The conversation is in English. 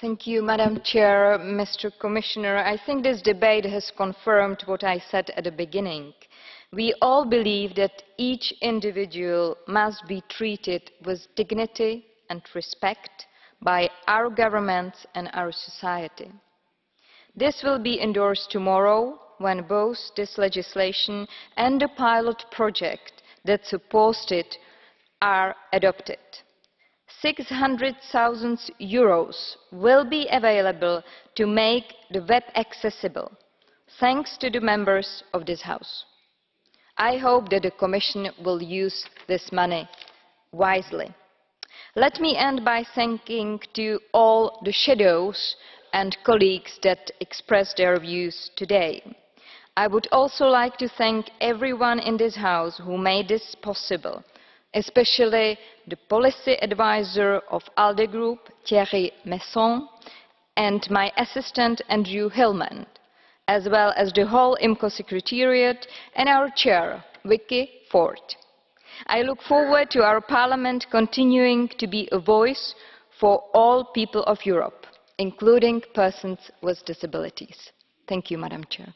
Thank you, Madam Chair, Mr. Commissioner. I think this debate has confirmed what I said at the beginning. We all believe that each individual must be treated with dignity and respect by our governments and our society. This will be endorsed tomorrow when both this legislation and the pilot project that supports it are adopted. 600,000 euros will be available to make the web accessible, thanks to the members of this House. I hope that the Commission will use this money wisely. Let me end by thanking to all the shadows and colleagues that expressed their views today. I would also like to thank everyone in this House who made this possible, especially the policy advisor of ALDE Group, Thierry Messon, and my assistant, Andrew Hillman, as well as the whole IMCO Secretariat and our chair, Vicky Ford. I look forward to our Parliament continuing to be a voice for all people of Europe, including persons with disabilities. Thank you, Madam Chair.